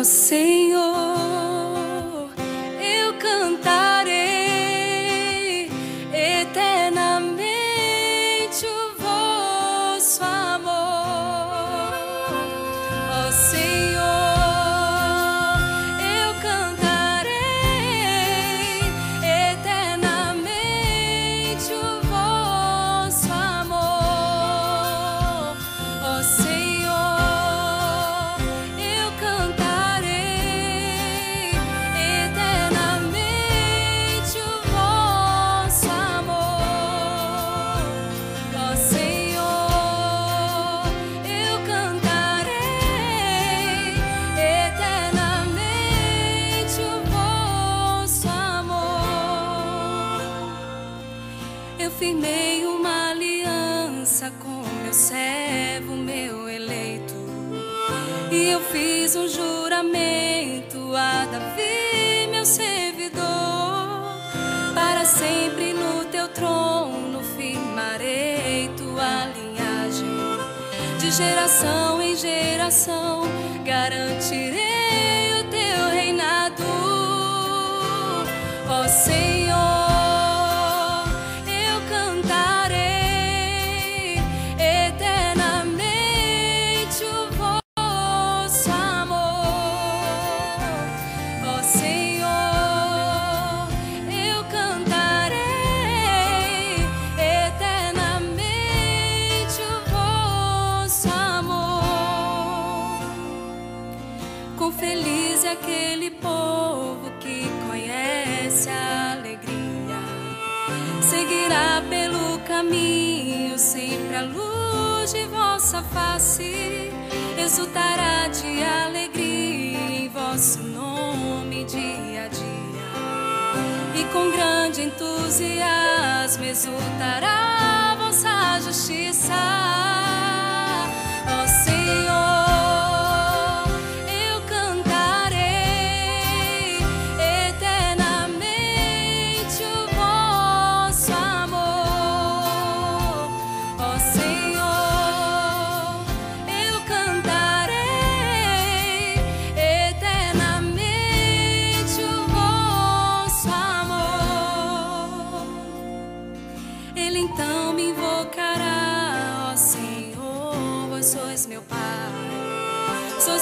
Ó Senhor, eu cantarei eternamente o vosso amor. Ó Senhor, Eu firmei uma aliança com meu servo, meu eleito. E eu fiz um juramento a Davi, meu servidor. Para sempre no teu trono firmarei tua linhagem. De geração em geração garantirei o teu reinado. Ó Senhor, caminho sempre a luz de vossa face. Exultará de alegria em vosso nome dia a dia. E com grande entusiasmo exultará vossa justiça.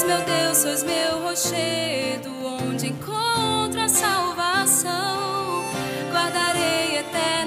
Meu Deus, sois meu rochedo, onde encontro a salvação. Guardarei eternamente